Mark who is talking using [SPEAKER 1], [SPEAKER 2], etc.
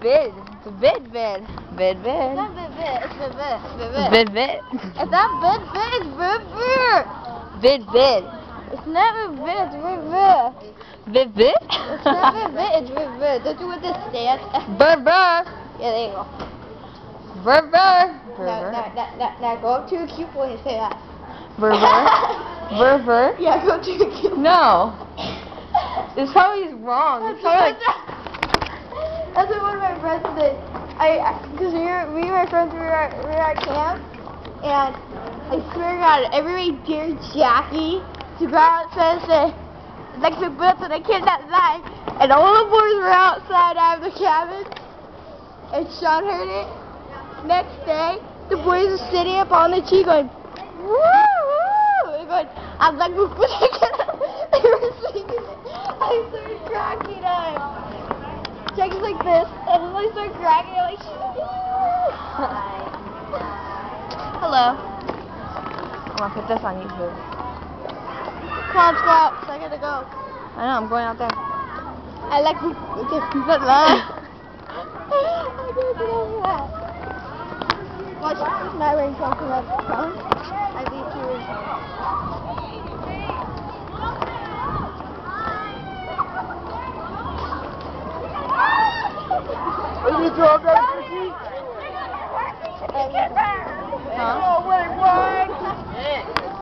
[SPEAKER 1] vid. It's a vid vid. Vid
[SPEAKER 2] It's
[SPEAKER 1] vid.
[SPEAKER 2] not bit bit. It's. Bit bit.
[SPEAKER 1] Vid vid.
[SPEAKER 2] It's not. It's.
[SPEAKER 1] Vid vid.
[SPEAKER 2] It's not bit bit. It's bit bit.
[SPEAKER 1] Vid vid.
[SPEAKER 2] It's not bit bit. It's bit. Don't you want this stand? Yeah, there you go.
[SPEAKER 1] Burr. Burr
[SPEAKER 2] Now, now, now, now, go up to a cute boy and say that.
[SPEAKER 1] Burr burr. Burr burr.
[SPEAKER 2] Yeah, go to a cute
[SPEAKER 1] No. This probably is wrong. It's probably like,
[SPEAKER 2] That's what one of my friends did. I, because we were, me and my friends we were, at- we were at camp, and I swear to God, everybody dared Jackie to go outside and say, like the boots and I cannot lie. And all the boys were outside out of the cabin, and Sean heard it. Next day, the boys are sitting up on the tree going, woo, woo, and going, I'm like, but I it. I started cracking up. Jack's like this, and then start cracking. I'm like, hello.
[SPEAKER 1] I'm gonna put this on YouTube.
[SPEAKER 2] Come on, Squawks, I gotta go.
[SPEAKER 1] I know, I'm going out there.
[SPEAKER 2] I like this. But I gotta get over that. Watch my ring come phone. I beat you.
[SPEAKER 3] Drunk, Ricky?
[SPEAKER 2] And-
[SPEAKER 1] Huh?